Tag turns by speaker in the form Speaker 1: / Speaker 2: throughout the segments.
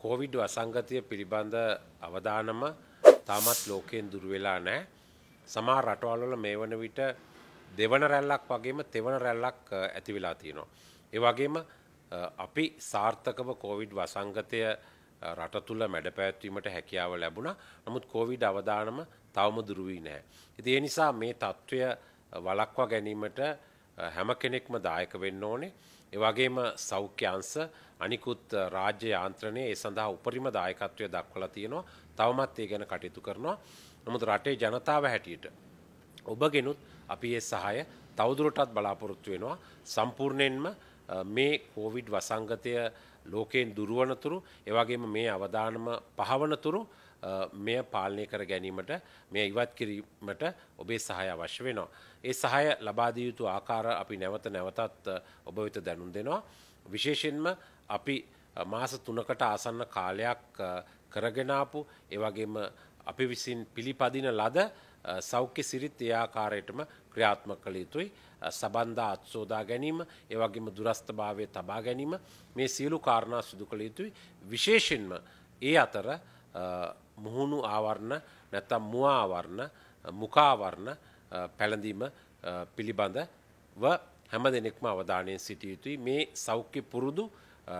Speaker 1: COVID වසංගතය පිළිබඳ අවධානම තාමත් ලෝකයෙන් දුරවෙලා නෑ සමා රටවල්වල මේ වන විට දෙවන රැල්ලක් වගේම තෙවන රැල්ලක් ඇති වෙලා තියෙනවා. ඒවගේම අපි සාර්ථකව කෝවිඩ් වසංගතය රට තුළ මැඩ පැත්වීමට හැකියාව ලැබුණ නමුත් කෝවිඩ් අවධානම තවම දුරුවී නෑ. ඉති ඒ නිසා මේ තත්ත්වය වලක්වා ගැනීමට හැම කෙනෙක්ම දායක වෙන්න ඕනේ. එවගේම සෞඛ්‍යංස අනිකුත් රාජ්‍ය යාන්ත්‍රණය ඒ සඳහා උපරිම දායකත්වය දක්වලා තියෙනවා තවමත් ඒ ගැන කටයුතු කරනවා. නමුත් රටේ ජනතාව හැටියට ඔබගෙනුත් අපි ඒ සහය තවදුරටත් බලාපොරොත්තු වෙනවා සම්පූර්ණයෙන්ම මේ කෝවිඩ් වසංගතය ලෝකයෙන් දුරුවනතුරු එවගේම මේ අවධානම පහවනතුරු මෙය පාලනය කර ගැනීමට මෙය ඉවත් කිරීමට ඔබේ සහය අවශ්‍ය වෙනවා. ඒ සහය ලබාදිය යුතු ආකාර අපි නැවත නැවතත් ඔබ වෙත දැනුම් දෙනවා. විශේෂෙන්ම අපි මාස තුනකට ආසන්න කාලයක් කරගෙනාපු එවගේම අපි විසින් පිළිපදින ලද සෞඛ්‍ය සිරිත් ඒ ආකාරයටම ක්‍රියාත්මක කළ යුතුයි. සබන්ධා අත්සෝදා ගැනීම ඒවගේම දුරස්ථභාවය තබා ගැනීම මේ සියලු කාරණා සිදු කළ යුතුයි. විශේෂෙන්ම ඒ අතර මුහුණු ආවරණ නැත්තම් මුවාවරණ මුකාවරණ පැළඳීම පිළිබඳව හැම දෙනෙක්ම අවධානයෙන් සිටිය යුතුයි. මේ සෞඛ්‍ය පුරුදු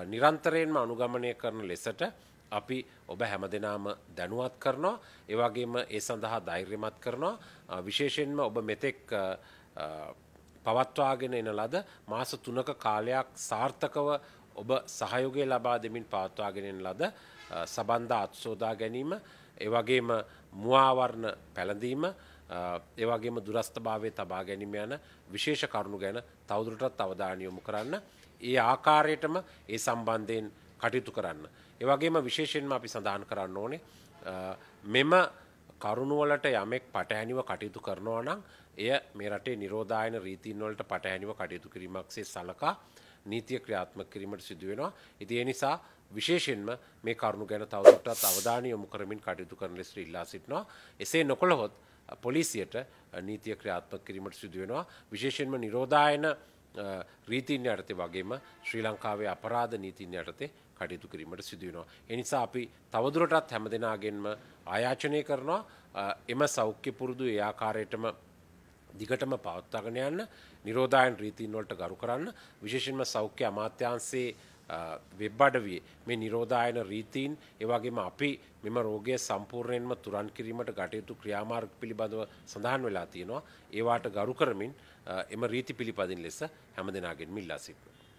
Speaker 1: නිරන්තරයෙන්ම අනුගමනය කරන ලෙසට අපි ඔබ හැම දෙනාම දැනුවත් කරනවා ඒවගේම ඒ සඳහා ධෛර්යමත් කරනවා විශේෂයෙන්ම ඔබ මෙතෙක් පවත්වාගෙන එන ලද මාස තුනක කාලයක් සාර්ථකව ඔබ සහයෝගය ලබා දෙමින් පවත්වාගෙනෙන ලද සබන්ධ අත්සෝදා ගැනීම ඒවගේම මුවාවරණ පැළඳීම ඒවගේම දුරස්ථභාවය තබා ගැනීම යන විශේෂ කරුණු ගැන තවදුරටත් අවධානය යොමු කරන්න. ඒ ආකාරයටම ඒ සම්බන්ධයෙන් කටයුතු කරන්න. ඒවගේම විශේෂයෙන්ම අපි සඳහන් කරන්න ඕනේ මෙම කරුණුවලට යමෙක් පටහැනිව කටයුතු කරනවා නම් එය මේ රටේ නිරෝධායන රීතින්වලට පටහැනිව කටයුතු කිරීමක්සේ සලකා නීතිය ක්‍රියාත්මක කිරීමට සිදුවෙනවා. ඉති ඒ නිසා විශේෂෙන්ම මේ කරුණු ගැන තවදුරටත් අවධානය යොමු කරමින් කටයුතු කරන ලෙස ඉල්ලා සිටිනවා. එසේ නොකළහොත් පොලිසියට නීතිය ක්‍රියාත්මක කිරීමට සිදුවෙනවා. විශේෂයෙන්ම නිරෝධායන රීතින් යටතේ වගේම ශ්‍රී ලංකාවේ අපරාධ නීතින් යටතේ කටයුතු කිරීමට සිදුවෙනවා. එනිසා අපි තවදුරටත් හැම දෙනාගෙන්ම ආයාචනය කරනවා එම සෞඛ්‍ය පුරුදු ඒ ආකාරයටම දිගටම පවත්වාගෙන යන්න නිරෝධායන රීතීන් වලට ගරු කරන්න විශේෂයෙන්ම සෞඛ්‍ය අමාත්‍යාංශයේ වෙබ් අඩවියේ මේ නිරෝධායන රීතීන් ඒවගේම අපි මෙම රෝගය සම්පූර්ණයෙන්ම තුරන් කිරීමට ගටයුතු ක්‍රියාමාර්ග පිළිබඳව සඳහන් වෙලා තියෙනවා. ඒවාට ගරු කරමින් එම රීති පිළිපදින් ලෙස හැම දෙනාගෙන් මිල්ලා සිටිනවා